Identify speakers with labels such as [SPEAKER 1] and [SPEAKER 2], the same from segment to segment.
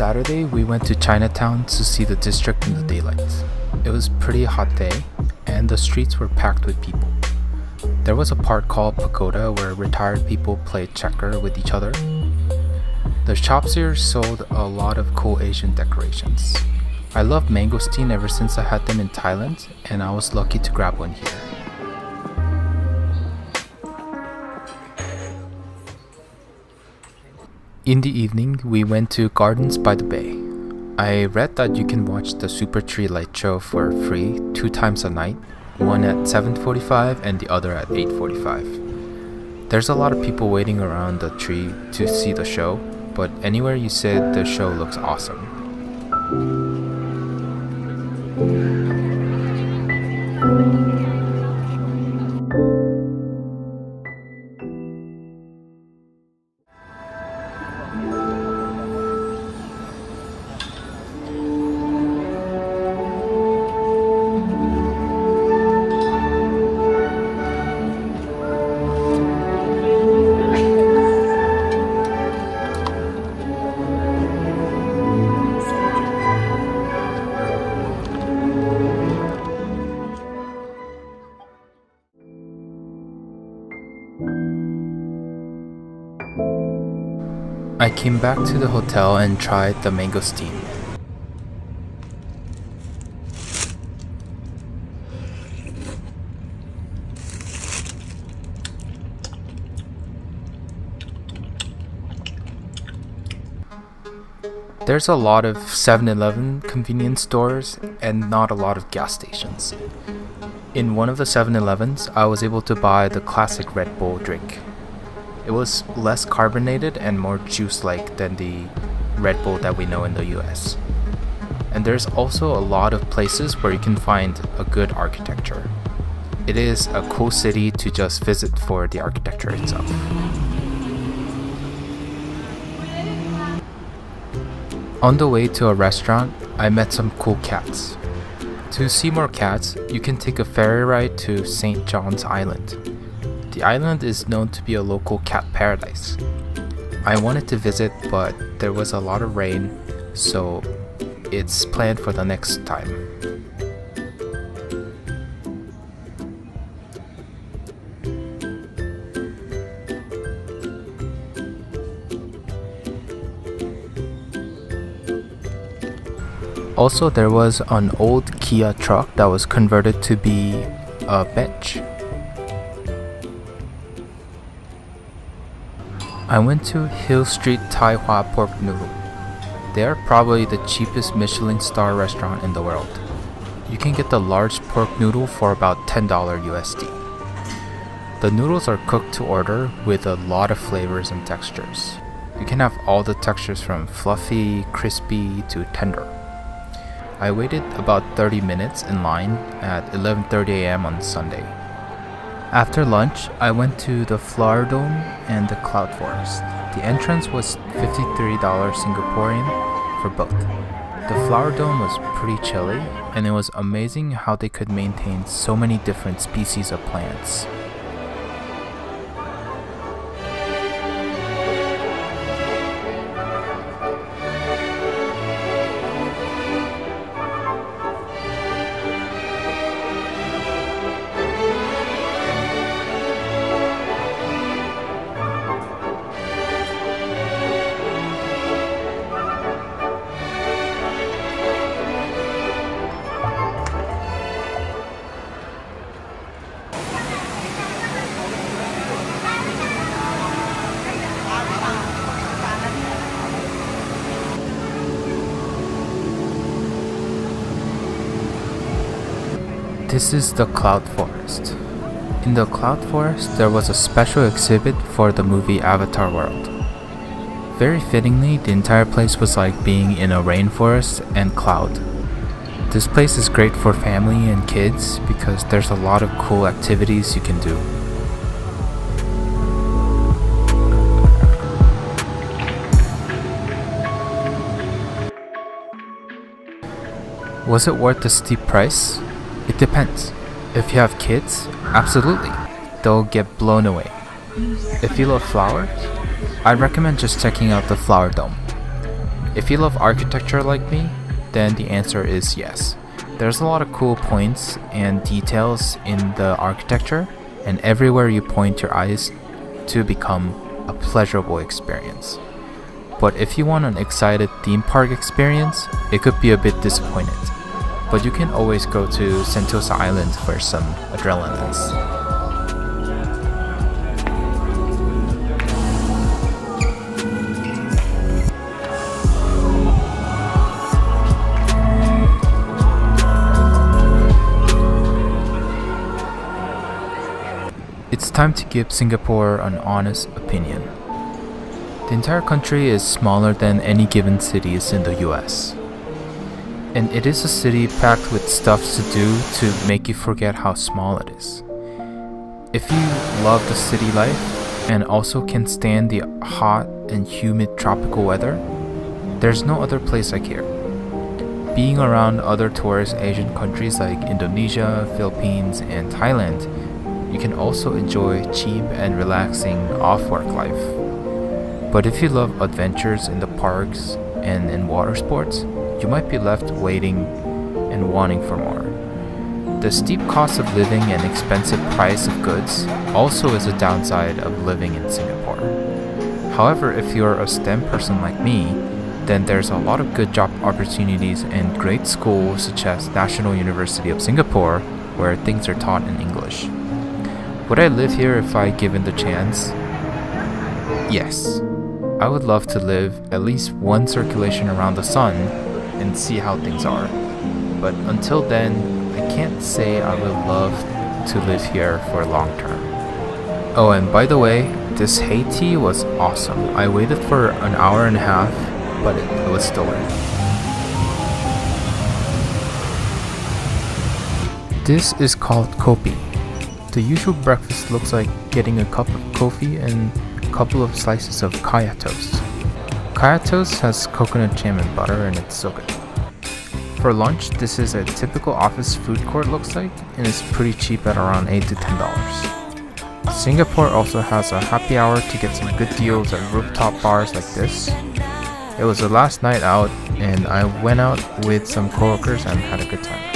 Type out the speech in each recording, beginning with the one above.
[SPEAKER 1] Saturday, we went to Chinatown to see the district in the daylight. It was pretty hot day, and the streets were packed with people. There was a park called Pagoda where retired people played checker with each other. The shops here sold a lot of cool Asian decorations. I love mangosteen ever since I had them in Thailand, and I was lucky to grab one here. In the evening, we went to Gardens by the Bay. I read that you can watch the Super Tree Light Show for free two times a night, one at 7:45 and the other at 8:45. There's a lot of people waiting around the tree to see the show, but anywhere you sit, the show looks awesome. I came back to the hotel and tried the mangosteen. There's a lot of 7-Eleven convenience stores and not a lot of gas stations. In one of the 7-Elevens, I was able to buy the classic Red Bull drink. It was less carbonated and more juice-like than the Red Bull that we know in the US. And there's also a lot of places where you can find a good architecture. It is a cool city to just visit for the architecture itself. On the way to a restaurant, I met some cool cats. To see more cats, you can take a ferry ride to St. John's Island. The island is known to be a local cat paradise. I wanted to visit, but there was a lot of rain, so it's planned for the next time. Also, there was an old Kia truck that was converted to be a bench. I went to Hill Street Tai Hwa Pork Noodle. They are probably the cheapest Michelin star restaurant in the world. You can get the large pork noodle for about $10 USD. The noodles are cooked to order with a lot of flavors and textures. You can have all the textures from fluffy, crispy to tender. I waited about 30 minutes in line at 11:30 a.m. on Sunday. After lunch, I went to the Flower Dome and the Cloud Forest. The entrance was $53 Singaporean for both. The Flower Dome was pretty chilly, and it was amazing how they could maintain so many different species of plants. This is the Cloud Forest. In the Cloud Forest, there was a special exhibit for the movie Avatar World. Very fittingly, the entire place was like being in a rainforest and cloud. This place is great for family and kids because there's a lot of cool activities you can do. Was it worth the steep price? It depends. If you have kids, absolutely. They'll get blown away. If you love flowers, I'd recommend just checking out the Flower Dome. If you love architecture like me, then the answer is yes. There's a lot of cool points and details in the architecture, and everywhere you point your eyes to become a pleasurable experience. But if you want an excited theme park experience, it could be a bit disappointed. But you can always go to Sentosa Island for some adrenaline. It's time to give Singapore an honest opinion. The entire country is smaller than any given cities in the US. And it is a city packed with stuff to do to make you forget how small it is. If you love the city life and also can stand the hot and humid tropical weather, there's no other place like here. Being around other tourist Asian countries like Indonesia, Philippines, and Thailand you can also enjoy cheap and relaxing off-work life. But if you love adventures in the parks and in water sports, you might be left waiting and wanting for more. The steep cost of living and expensive price of goods also is a downside of living in Singapore. However, if you're a STEM person like me, then there's a lot of good job opportunities and great schools such as National University of Singapore where things are taught in English. Would I live here if I given the chance? Yes. I would love to live at least one circulation around the sun and see how things are. But until then, I can't say I would love to live here for long term. Oh, and by the way, this Haiti was awesome. I waited for an hour and a half, but it, it was still worth it. This is called kopi. The usual breakfast looks like getting a cup of coffee and a couple of slices of kaya toast. Kaya has coconut jam and butter and it's so good. For lunch, this is a typical office food court looks like and it's pretty cheap at around 8 to $10. Singapore also has a happy hour to get some good deals at rooftop bars like this. It was the last night out and I went out with some coworkers and had a good time.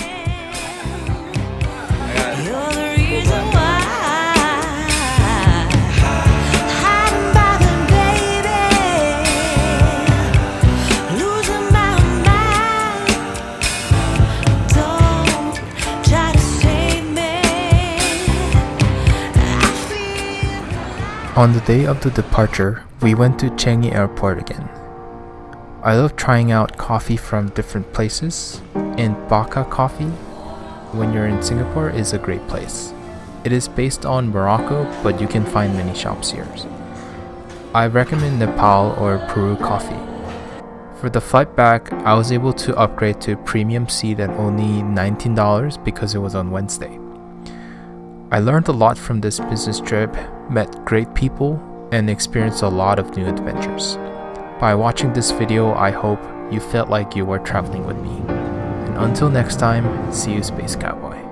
[SPEAKER 1] On the day of the departure, we went to Changi Airport again. I love trying out coffee from different places, and Bacha Coffee, when you're in Singapore, is a great place. It is based on Morocco, but you can find many shops here. I recommend Nepal or Peru coffee. For the flight back, I was able to upgrade to premium seat at only $19 because it was on Wednesday. I learned a lot from this business trip, met great people, and experienced a lot of new adventures. By watching this video, I hope you felt like you were traveling with me. And until next time, see you Space Cowboy.